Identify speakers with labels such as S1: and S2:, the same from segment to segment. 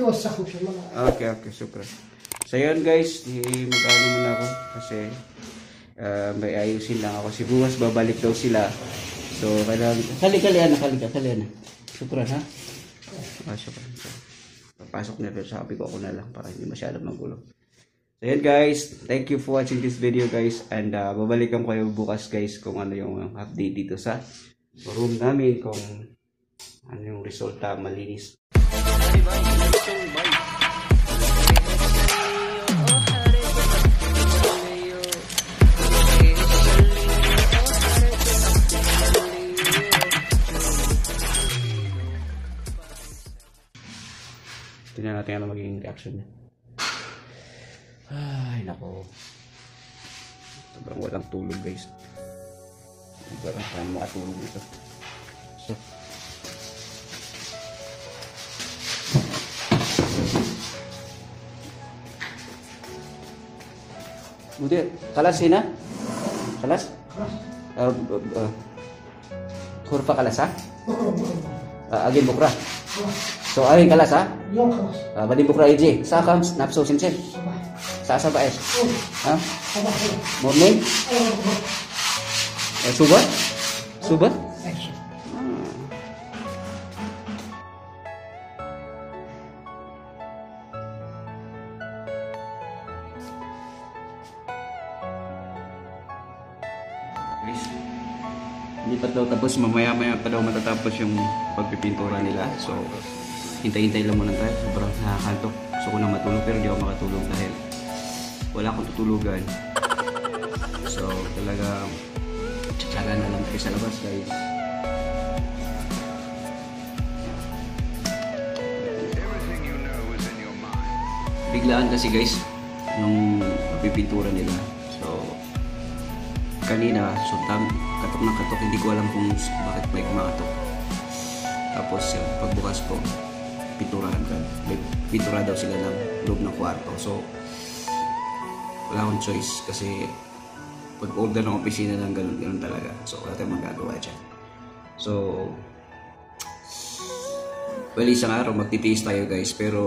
S1: Iwas ako siya.
S2: Okay, okay. Super. So, yun guys. Mag-ano muna ako. Kasi uh, may ayusin lang ako. Si Buwas, babalik daw sila. So, kailangan... Kali, kali, anak. Kali, kali, anak. Super, ha? Ah, super. So, papasok na pero sabi ko ako na lang para hindi masyadong magulo. So, yun guys. Thank you for watching this video guys. And uh, babalikan ko kayo bukas guys kung ano yung update dito sa room namin. Kung ano yung resulta malinis Tingnan natin ano magiging reaction niya. Ay, nako. Sobrang walang tulog, guys. Sobrang saan makatulog ito. Müdür, kalas yine. Kalas? Ah, ah, ah. Kalas. Kurpa kalas ha? Uh, again bukra. So ayun kalas ha?
S1: Yung kalas.
S2: Uh, bali bukra iji. Sa kam napso
S1: sinsin?
S2: Sa sa ba
S1: es? Ha?
S2: Morning? Uh, eh, suba? Hindi pa daw tapos, mamaya-maya pa daw matatapos yung pagpipintura nila. So, hintay-hintay lang muna tayo. Sobrang nakakantok. Gusto ko na matulog pero hindi ako makatulog dahil wala akong tutulugan. So, talaga tsatsaga na lang tayo sa labas guys. Biglaan kasi guys, nung pagpipintura nila. Kanina, so tam, katok ng katok, hindi ko alam kung bakit may kumakatok. Tapos, yun, pagbukas ko, pinturahan ka. May pintura daw sila ng loob ng kwarto. So, wala akong choice kasi pag order ng opisina ng ganun, ganun talaga. So, wala tayong magagawa dyan. So, well, isang araw magtitiis tayo guys, pero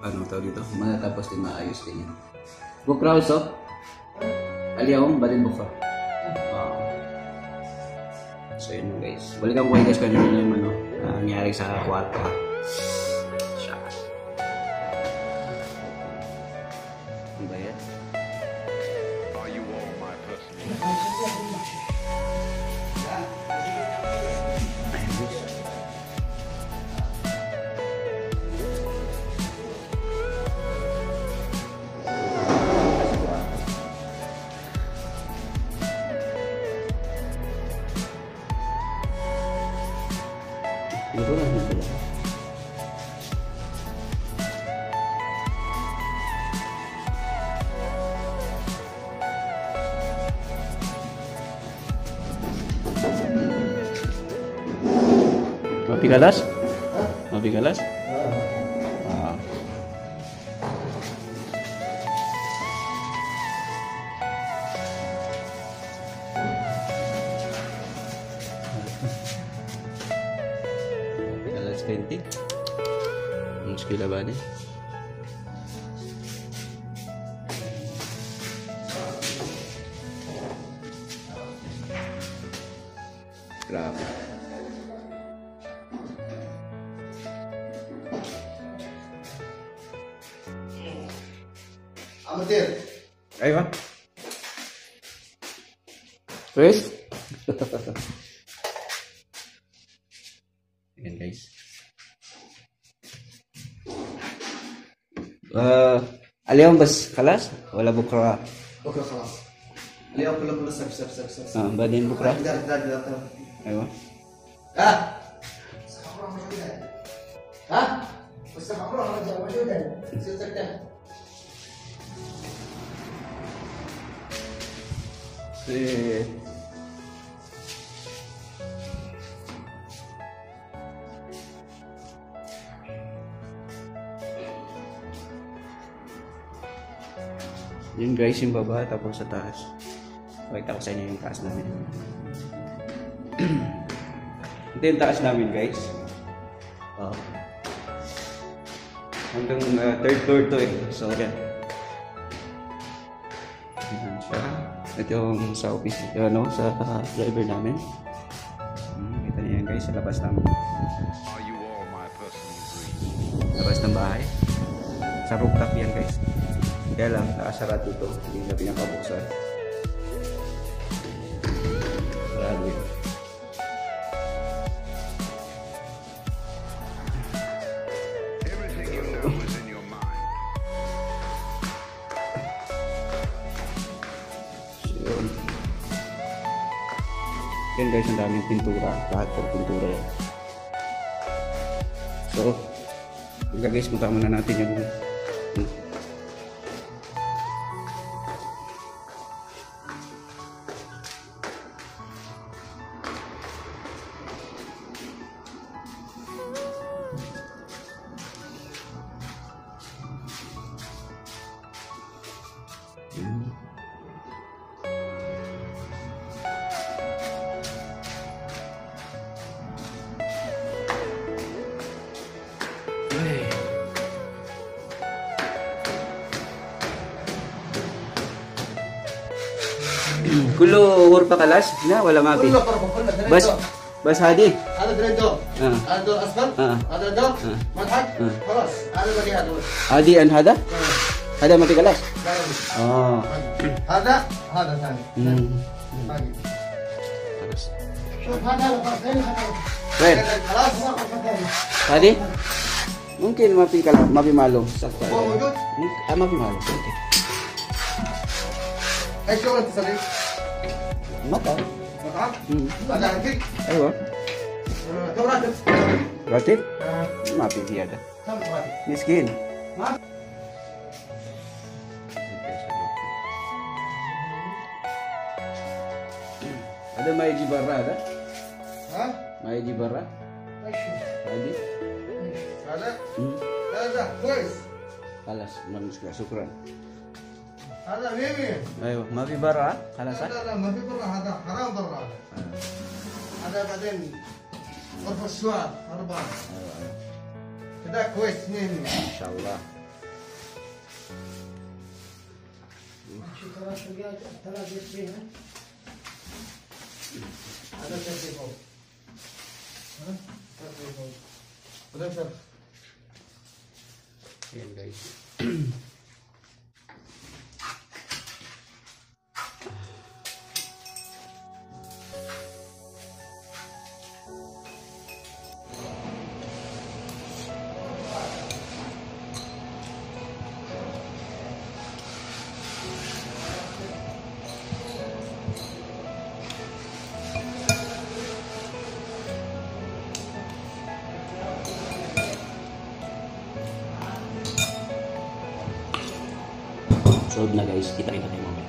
S2: ano tawag dito? Matatapos din maayos din yan. Bukra also? Aliyahong, balin bukra. Ah. so yun guys. Balikan ko guys kung ano yung ano, ah, nangyari sa kwarto galas? Mabi galas? Ah. Galas 20. Ang skill ba?
S1: عمتين
S2: ايوه كويس Ayan guys. Uh, اليوم بس خلاص ولا بكرة؟
S1: بكره خلاص اليوم كله كله سب سب سب سب
S2: آه بعدين بكرة؟
S1: دار دار دار
S2: أيوة
S1: ها ها مستقبل رجع موجودا ستك
S2: Eh, Yun guys, yung baba tapos sa taas. Pakita ko sa inyo yung taas namin. Ito yung taas namin guys. Oh. Hanggang ah, third floor to eh. So, yan. Ito yung sa office, ano, sa ah, driver namin. Hmm, kita niyo yan guys, sa labas ng labas ng bahay. Sa rooftop yan guys. Kaya lang, nakasarado to. Hindi na pinakabuksan. So, yun. Guys, ang daming pintura. Lahat ng pintura yan. So, okay guys, punta muna natin yung Kulo hurpa kalas na wala mapi.
S1: كله فرق كله
S2: Bas
S1: دريدو
S2: bas hadi.
S1: هذا دريدو
S2: آه.
S1: هذا دور اصفر
S2: آه.
S1: هذا دور
S2: آه.
S1: مضحك
S2: آه.
S1: خلاص هذا بقي هذا
S2: Hadi an hada?
S1: آه.
S2: Hada mati kalas.
S1: باقي.
S2: Oh.
S1: هذا هذا ثاني
S2: Hmm.
S1: باقي
S2: Kalas.
S1: شوف هذا الفرقين
S2: Ren,
S1: خلاص
S2: hadi? Mungkin mapi kala mapi malo. Sakto.
S1: هو موجود
S2: Ah, mapi malo. Okay.
S1: ايش شغل انت تسوي؟
S2: Mata.
S1: مطعم؟
S2: Hmm.
S1: هذا عندك
S2: Aywa.
S1: آه، كم راتب؟
S2: Ratib?
S1: آه،
S2: Mapi ziyada.
S1: كم راتب؟
S2: Miskin.
S1: ما
S2: Ada may di barra ada?
S1: ها؟
S2: May di barra?
S1: ايش
S2: Hadi?
S1: هذا؟
S2: Hmm.
S1: هذا كويس
S2: Kalas, manus ka. Sukran.
S1: هذا ميمي
S2: أيوه ما في برا
S1: هذا
S2: صح؟
S1: لا لا ما في برا هذا حرام برا. آه. هذا بعدين غرفة السؤال أربعة.
S2: أيوه، أيوه.
S1: كذا كويس اثنين.
S2: ما
S1: شاء الله. هذا ها؟
S2: Solve na guys. Kita-kita tayo mamaya.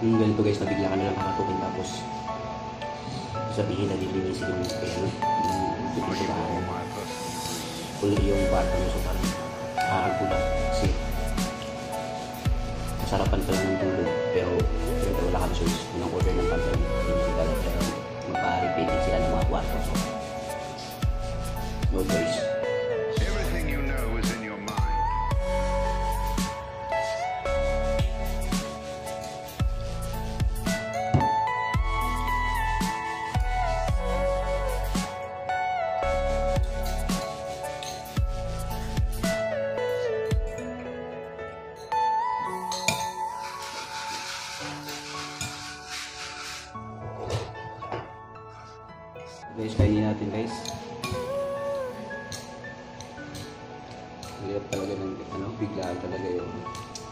S2: Yung ganito guys, nabigla ka na lang kakatukin tapos sabihin na lilinisin yung kaya no? Yung
S3: Are you all
S2: piniturahan.
S3: my personal dreams?
S2: Kulit yung kwarto mo so parang kakagulat kasi masarapan pa lang ng tulog pero syempre wala kang choice. Unang order ng company hindi kita pero magpa-repainting sila ng mga kwarto. So no choice Valeu!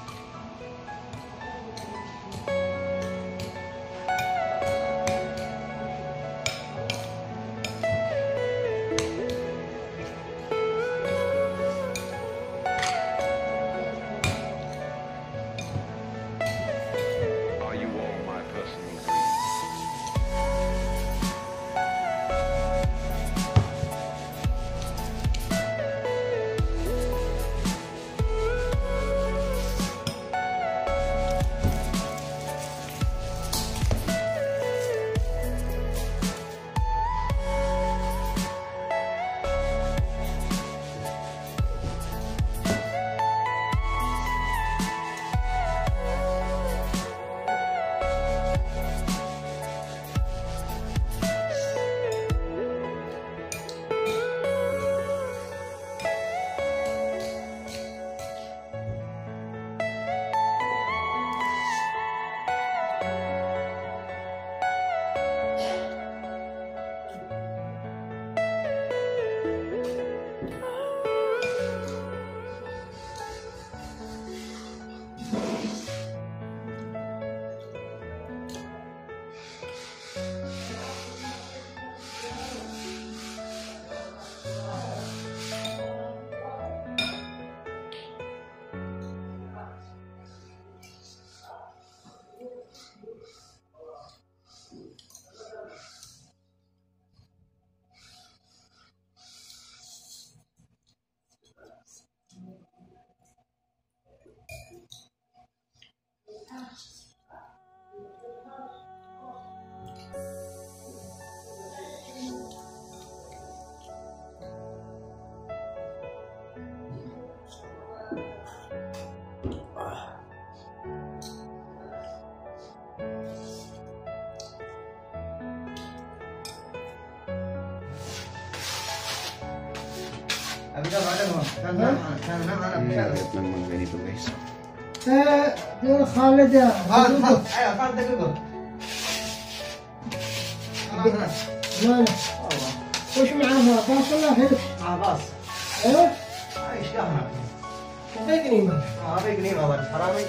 S2: memang ganito guys.
S4: Sa yung Khaled
S1: ya. Khaled, ayo Khaled dagdag ko.
S4: Mana? وش معاها؟ باص ولا هلف؟ آه
S1: باص. أيوه؟ إيش دعمها؟ بقنيمة.
S4: آه
S1: بقنيمة
S4: ولد
S1: حرامي.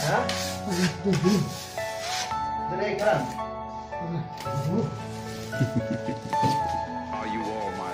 S1: ها؟
S3: Are you all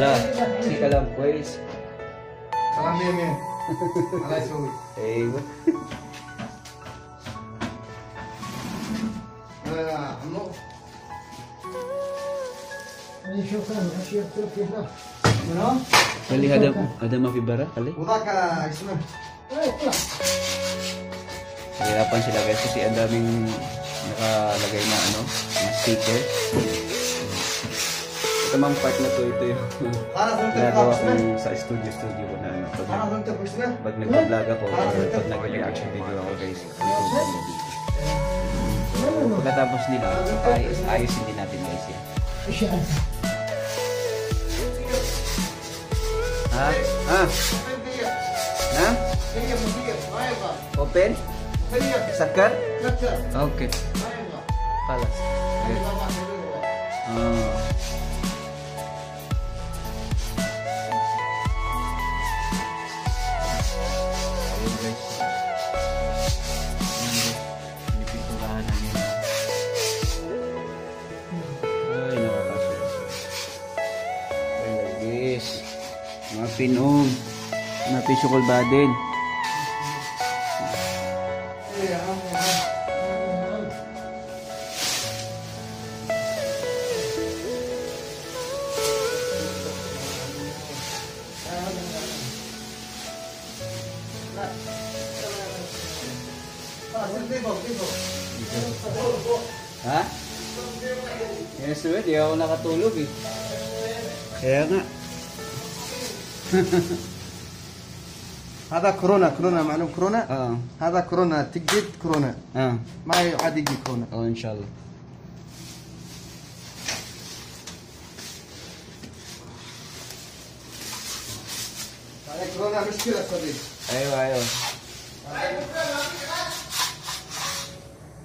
S2: Ara, Hindi ka lang, boys.
S1: Salam meme. Alay suwi.
S2: Eh, what?
S1: Ano?
S4: Ano siya ka? Ano siya ka?
S1: Ano?
S2: Kali ada ada mafi bara kali.
S1: Utak ka,
S4: isma.
S2: Nahirapan sila guys kasi ang daming nakalagay na ano, ke? tamang part na to, ito yung
S1: nagawa
S2: ko sa studio-studio ko na ano. Pag, pag nag-vlog ako, or pag nag-reaction video ako guys, Pagkatapos nila, ayos, ayusin din natin guys yan. Ha? Ha? Ha? Open? Sakar? Okay. Palas. Oh. Pinom. Mga pisukol ba din? Ha? Yes, sir. Di ako nakatulog eh. Kaya nga.
S1: هذا كورونا كورونا معلوم كورونا
S2: Oo.
S1: هذا كورونا تجد كورونا
S2: Ah.
S1: ما يعاد يجي كورونا
S2: Oo, inshallah.
S1: هذا كورونا مشكلة صديق
S2: Ayo, ayo.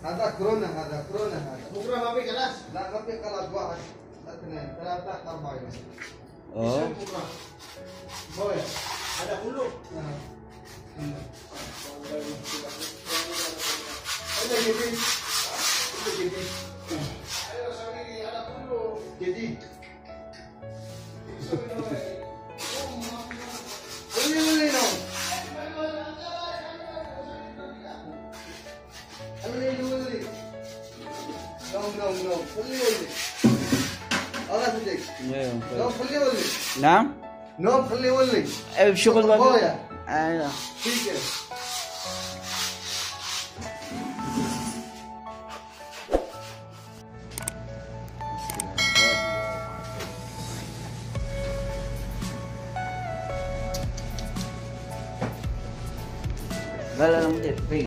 S1: هذا كورونا هذا كورونا هذا بكرة ما في خلاص لا ما في خلاص واحد اثنين ثلاثة أربعة
S2: Oh.
S1: بكرة مويه هذا كله هذا جديد كله جديد ايوه صديقي هذا كله جديد قولي قولي نوم خليه
S2: يولي إيه،
S1: بشغل
S2: بابا
S1: أيوه. لا
S2: لا لا مدير في